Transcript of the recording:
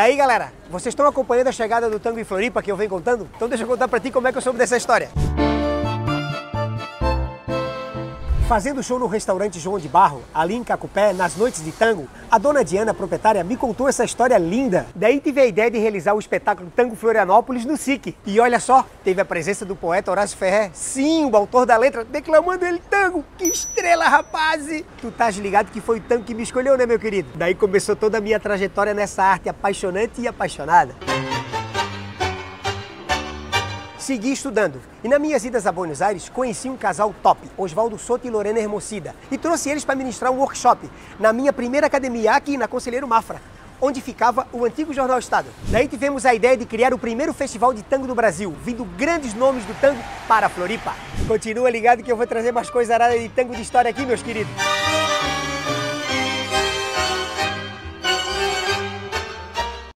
Daí, galera, vocês estão acompanhando a chegada do tango em Floripa que eu venho contando? Então deixa eu contar pra ti como é que eu soube dessa história. Fazendo show no restaurante João de Barro, ali em Cacupé, nas noites de tango, a dona Diana, proprietária, me contou essa história linda. Daí tive a ideia de realizar o espetáculo Tango Florianópolis no SIC. E olha só, teve a presença do poeta Horácio Ferrer, sim, o autor da letra, declamando ele tango. Que estrela, rapaz! Tu estás ligado que foi o tango que me escolheu, né, meu querido? Daí começou toda a minha trajetória nessa arte apaixonante e apaixonada segui estudando. E nas minhas idas a Buenos Aires, conheci um casal top, Oswaldo Soto e Lorena Hermocida, e trouxe eles para ministrar um workshop na minha primeira academia aqui na Conselheiro Mafra, onde ficava o antigo Jornal Estado. Daí tivemos a ideia de criar o primeiro festival de tango do Brasil, vindo grandes nomes do tango para Floripa. Continua ligado que eu vou trazer mais coisa arada de tango de história aqui, meus queridos.